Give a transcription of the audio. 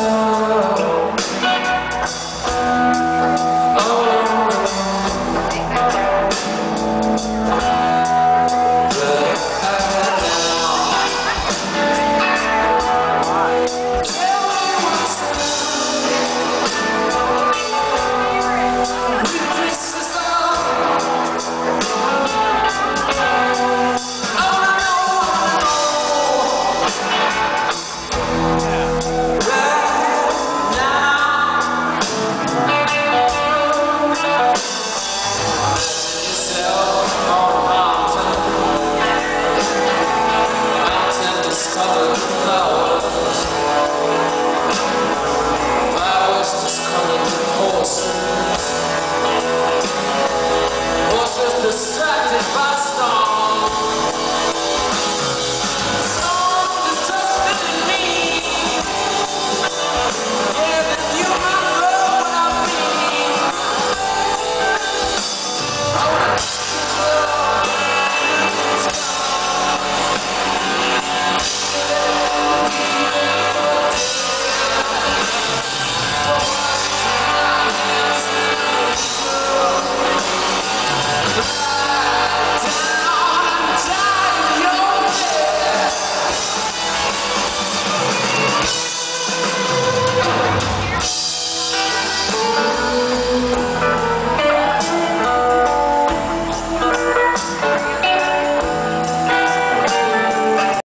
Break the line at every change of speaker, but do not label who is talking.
sun.